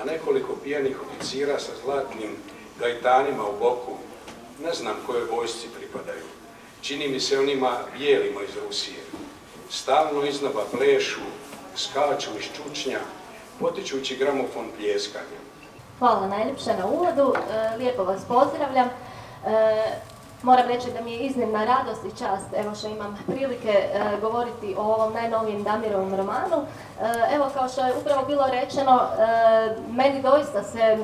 a nekoliko pijenih oficira sa zlatnim gajtanima u boku, ne znam kojoj vojsci pripadaju. Čini mi se onima bijelima iz Rusije. Stalno iznova plešu, skaču iz čučnja, potičući gramofon pljeskanja. Hvala najljepše na uvodu, e, lijepo vas pozdravljam. E, moram reći da mi je iznimna radost i čast evo što imam prilike e, govoriti o ovom najnovijem Damirovom romanu. Evo kao što je upravo bilo rečeno, meni doista se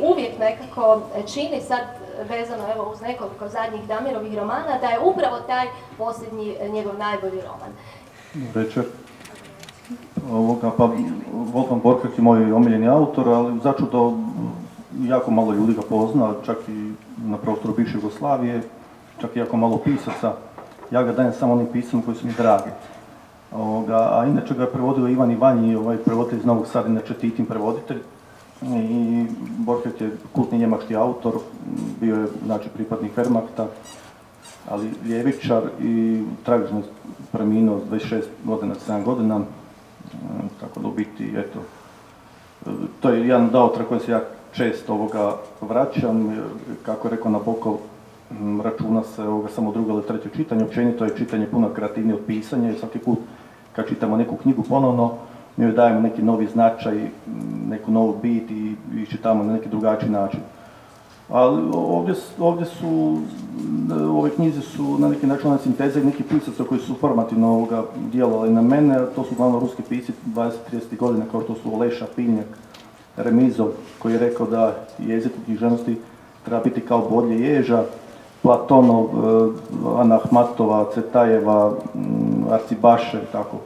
uvijek nekako čini sad vezano evo uz nekoliko zadnjih Damirovih romana da je upravo taj posljednji njegov najbolji roman. Večer. Ovoga, pa Wolfgang Borchert je moj omiljeni autor, ali začuto jako malo ljudi ga pozna, čak i na prostoru bivše Jugoslavije, čak i jako malo pisaca. Ja ga dajem samo onim pisama koji su mi dragi. a inače ga je prevodio Ivan Ivanji, ovaj prevoditelj iz Novog Sada, inače Titin prevoditelj. I Borchert je kultni njemački autor, bio je znači, pripadnik Wehrmachta, ali ljevičar i tragično preminuo 26 godina, 7 godina. Tako da u biti, eto, to je jedan daotra koji se ja često ovoga vraćam, kako je rekao Nabokov, računa se ovoga samo drugo ili treće čitanje, općenito je čitanje puno kreativnije od pisanja i svaki put kad čitamo neku knjigu ponovno, mi joj dajemo neki novi značaj, neku novu bit i čitamo na neki drugačiji način. Ali ovdje, ovdje su, ove knjize su na neki način ona sinteza i neki pisaca koji su formativno ovoga djelovali na mene, to su uglavnom ruski pisci 20-30 godina kao što su Oleša, Pinjak, Remizov koji je rekao da jezik u književnosti treba biti kao bodlje ježa, Platonov, eh, Ana Ahmatova, Cetajeva, mm, Arcibaše, tako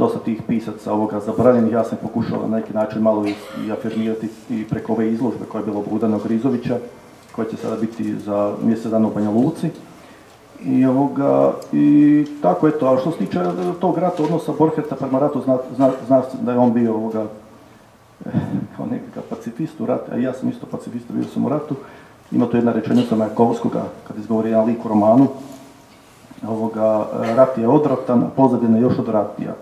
dosta tih pisaca ovoga zabranjenih, ja sam pokušao na neki način malo i, afirmirati i preko ove izložbe koja je bila Budana Grizovića, koja će sada biti za mjesec dana u Banja Luci. I, ovoga, I tako eto, a što se tiče tog rata, odnosa Borheta prema ratu, zna, zna, da je on bio ovoga, pacifist u ratu, a ja sam isto pacifist, bio sam u ratu. Ima tu jedna rečenica Majakovskoga, kad izgovori jedan lik u romanu, ovoga, rat je odvratan, a pozadina još odvratnija.